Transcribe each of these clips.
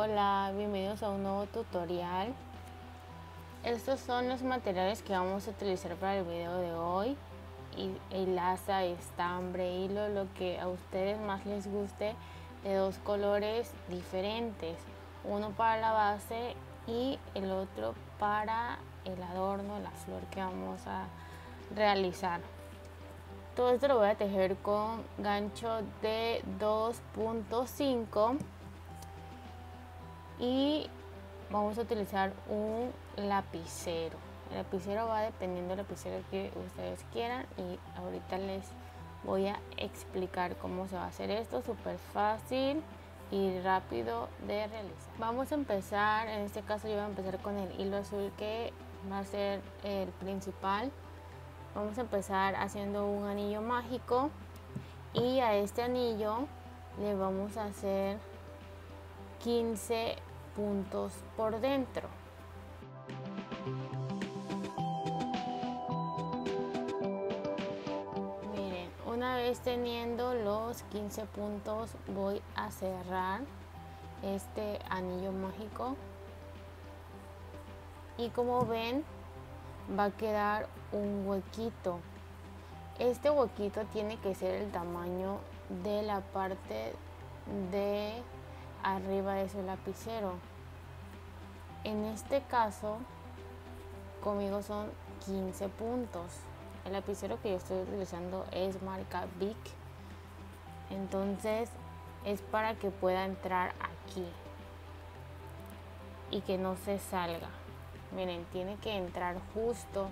Hola, bienvenidos a un nuevo tutorial. Estos son los materiales que vamos a utilizar para el video de hoy. Hilaza, estambre, hilo, lo que a ustedes más les guste de dos colores diferentes. Uno para la base y el otro para el adorno, la flor que vamos a realizar. Todo esto lo voy a tejer con gancho de 2.5 y vamos a utilizar un lapicero. El lapicero va dependiendo del lapicero que ustedes quieran y ahorita les voy a explicar cómo se va a hacer esto, súper fácil y rápido de realizar. Vamos a empezar, en este caso yo voy a empezar con el hilo azul que va a ser el principal vamos a empezar haciendo un anillo mágico y a este anillo le vamos a hacer 15 puntos por dentro miren una vez teniendo los 15 puntos voy a cerrar este anillo mágico y como ven va a quedar un huequito. Este huequito tiene que ser el tamaño de la parte de arriba de su lapicero. En este caso, conmigo son 15 puntos. El lapicero que yo estoy utilizando es marca Bic. Entonces es para que pueda entrar aquí y que no se salga. Miren, tiene que entrar justo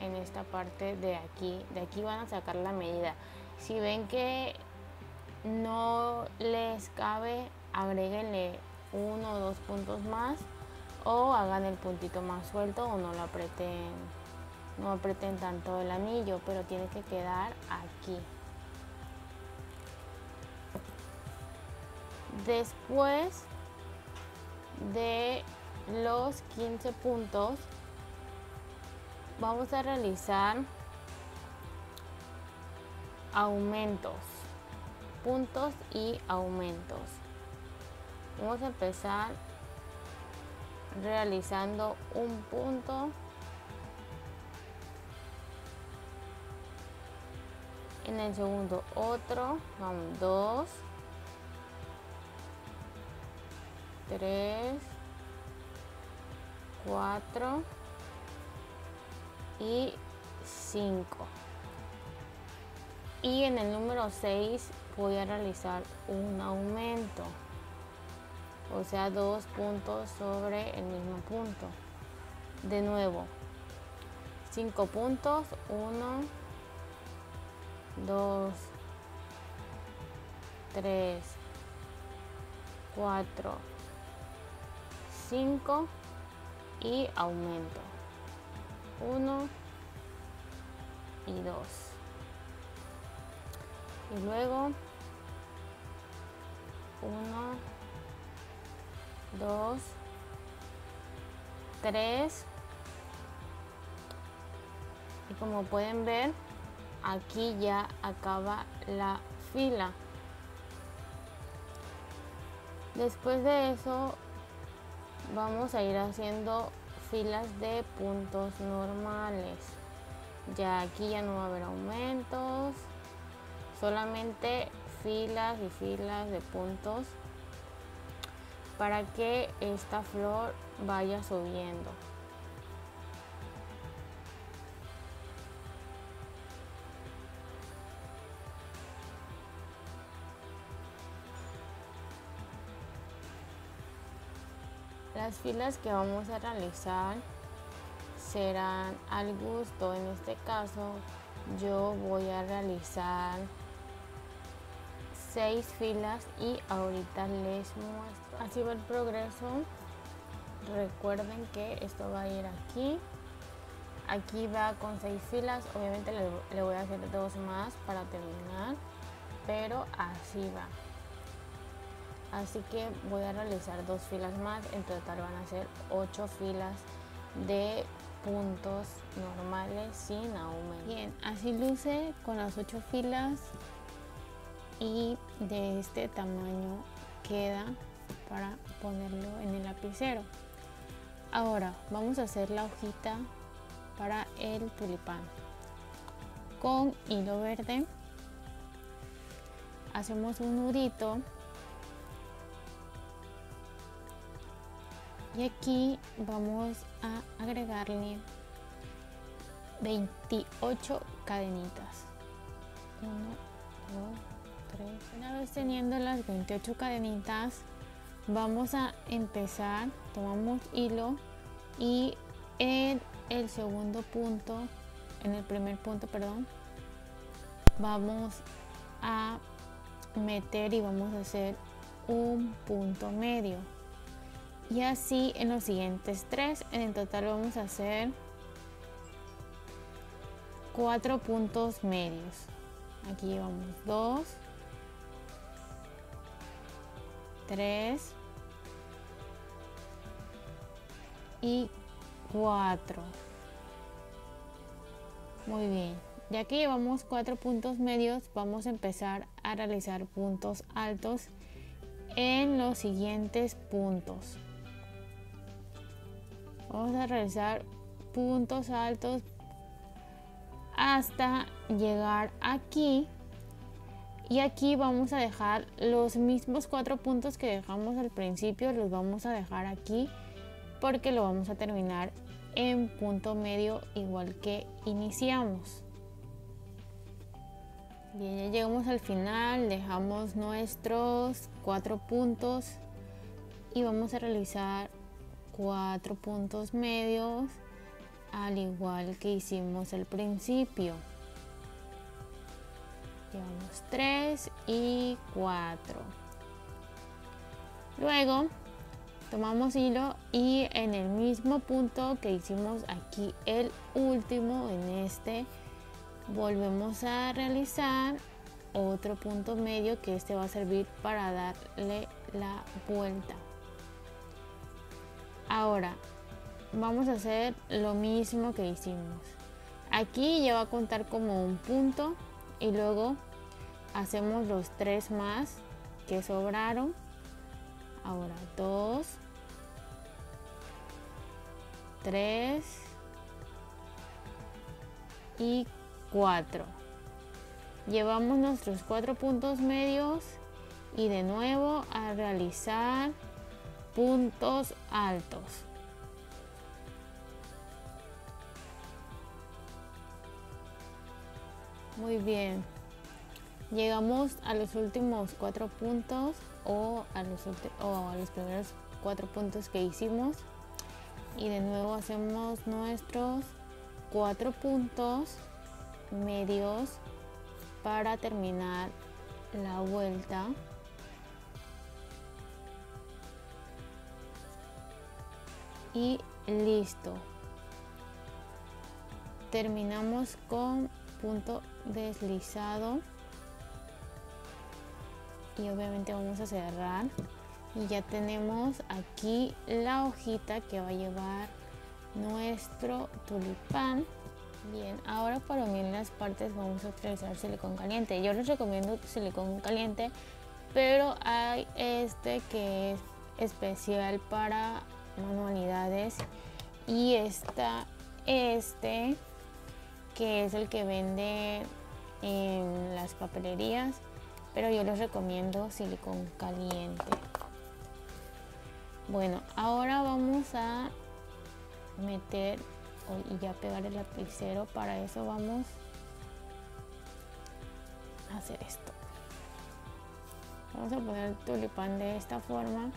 en esta parte de aquí. De aquí van a sacar la medida. Si ven que no les cabe, agréguenle uno o dos puntos más o hagan el puntito más suelto o no lo aprieten, no aprieten tanto el anillo, pero tiene que quedar aquí. Después de los 15 puntos vamos a realizar aumentos puntos y aumentos. Vamos a empezar realizando un punto. En el segundo otro vamos dos tres 4 y 5 y en el número 6 voy a realizar un aumento o sea dos puntos sobre el mismo punto. De nuevo 5 puntos 1 2 3 4 5 y aumento. 1 y 2 y luego 1 2 3 y como pueden ver aquí ya acaba la fila. Después de eso vamos a ir haciendo filas de puntos normales. Ya aquí ya no va a haber aumentos solamente filas y filas de puntos para que esta flor vaya subiendo Las filas que vamos a realizar serán al gusto. En este caso yo voy a realizar seis filas y ahorita les muestro. Así va el progreso. Recuerden que esto va a ir aquí. Aquí va con seis filas. Obviamente le, le voy a hacer dos más para terminar. Pero así va así que voy a realizar dos filas más en total van a ser ocho filas de puntos normales sin aumento bien así luce con las ocho filas y de este tamaño queda para ponerlo en el lapicero. Ahora vamos a hacer la hojita para el tulipán. Con hilo verde hacemos un nudito y aquí vamos a agregarle 28 cadenitas 1 2 3 una vez teniendo las 28 cadenitas vamos a empezar. Tomamos hilo y en el segundo punto en el primer punto perdón vamos a meter y vamos a hacer un punto medio. Y así en los siguientes tres en total vamos a hacer cuatro puntos medios. Aquí llevamos dos tres y cuatro. Muy bien. Ya que llevamos cuatro puntos medios vamos a empezar a realizar puntos altos en los siguientes puntos. Vamos a realizar puntos altos hasta llegar aquí y aquí vamos a dejar los mismos cuatro puntos que dejamos al principio los vamos a dejar aquí porque lo vamos a terminar en punto medio igual que iniciamos Bien, ya llegamos al final, dejamos nuestros cuatro puntos y vamos a realizar cuatro puntos medios al igual que hicimos al principio. Llevamos 3 y 4. Luego tomamos hilo y en el mismo punto que hicimos aquí el último en este volvemos a realizar otro punto medio que este va a servir para darle la vuelta ahora vamos a hacer lo mismo que hicimos aquí ya va a contar como un punto y luego hacemos los tres más que sobraron. Ahora dos tres y 4 llevamos nuestros cuatro puntos medios y de nuevo a realizar puntos altos muy bien. Llegamos a los últimos cuatro puntos o a los, o a los primeros cuatro puntos que hicimos. Y de nuevo hacemos nuestros cuatro puntos medios para terminar la vuelta. Y listo. Terminamos con punto deslizado. Y obviamente vamos a cerrar. Y ya tenemos aquí la hojita que va a llevar nuestro tulipán. Bien, ahora para unir las partes vamos a utilizar silicón caliente. Yo les recomiendo silicón caliente, pero hay este que es especial para manualidades. Y está este que es el que vende en las papelerías, pero yo les recomiendo silicón caliente. Bueno, ahora vamos a meter y ya pegar el lapicero para eso vamos a hacer esto vamos a poner el tulipán de esta forma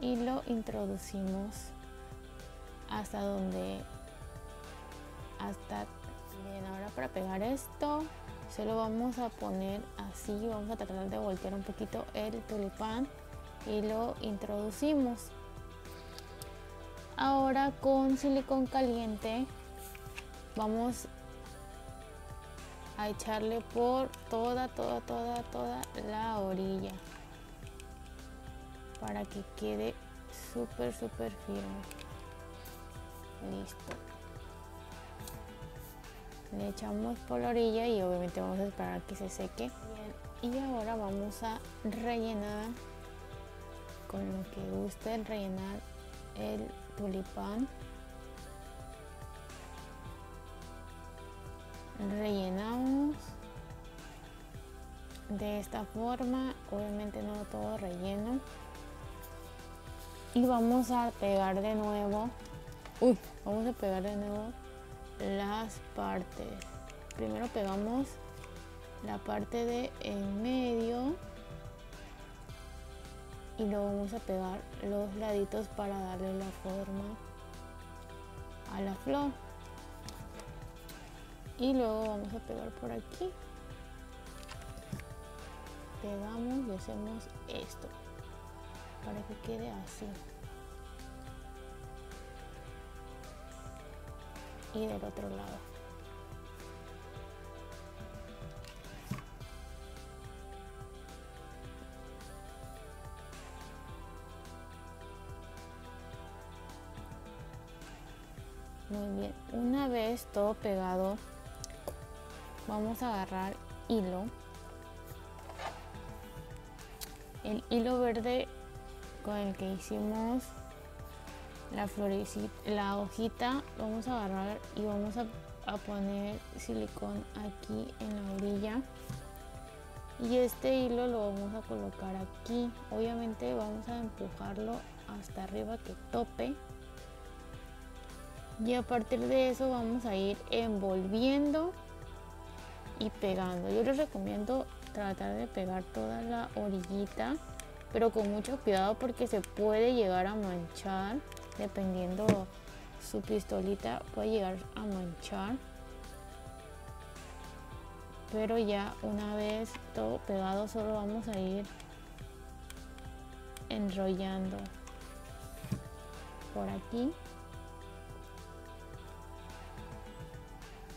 y lo introducimos hasta donde hasta bien ahora para pegar esto solo vamos a poner así vamos a tratar de voltear un poquito el tulipán y lo introducimos Ahora con silicón caliente vamos a echarle por toda, toda, toda, toda la orilla para que quede súper, súper firme. Listo. Le echamos por la orilla y obviamente vamos a esperar que se seque. y ahora vamos a rellenar con lo que gusten rellenar el tulipán. Rellenamos de esta forma, obviamente no todo relleno. Y vamos a pegar de nuevo, uy, vamos a pegar de nuevo las partes. Primero pegamos la parte de en medio y luego vamos a pegar los laditos para darle la forma a la flor. Y luego vamos a pegar por aquí. Pegamos y hacemos esto para que quede así y del otro lado Muy bien, una vez todo pegado, vamos a agarrar hilo. El hilo verde con el que hicimos la florecita, la hojita, vamos a agarrar y vamos a, a poner silicón aquí en la orilla. Y este hilo lo vamos a colocar aquí. Obviamente vamos a empujarlo hasta arriba que tope y a partir de eso vamos a ir envolviendo y pegando. Yo les recomiendo tratar de pegar toda la orillita, pero con mucho cuidado porque se puede llegar a manchar, dependiendo su pistolita puede llegar a manchar. Pero ya una vez todo pegado solo vamos a ir enrollando por aquí.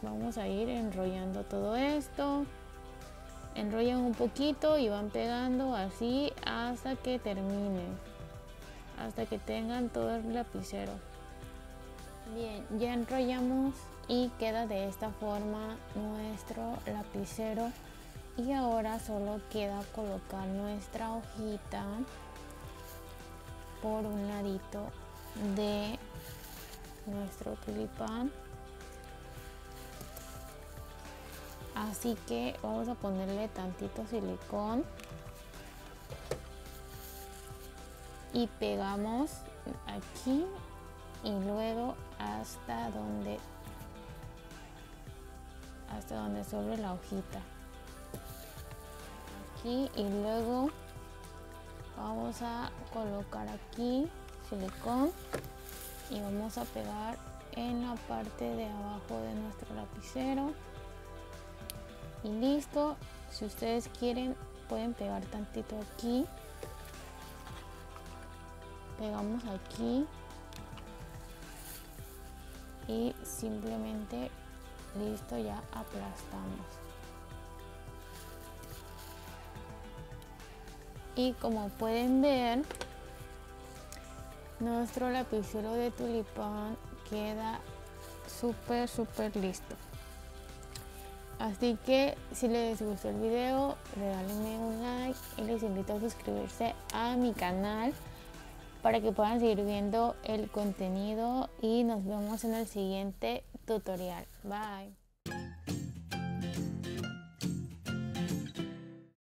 Vamos a ir enrollando todo esto. Enrollan un poquito y van pegando así hasta que terminen hasta que tengan todo el lapicero. Bien ya enrollamos y queda de esta forma nuestro lapicero. Y ahora solo queda colocar nuestra hojita por un ladito de nuestro tulipán. Así que vamos a ponerle tantito silicón y pegamos aquí y luego hasta donde hasta donde sobre la hojita. Aquí y luego vamos a colocar aquí silicón y vamos a pegar en la parte de abajo de nuestro lapicero. Y listo. Si ustedes quieren pueden pegar tantito aquí pegamos aquí y simplemente listo ya aplastamos. Y como pueden ver nuestro lapicero de tulipán queda súper súper listo. Así que si les gustó el video, regálenme un like y les invito a suscribirse a mi canal para que puedan seguir viendo el contenido y nos vemos en el siguiente tutorial. Bye.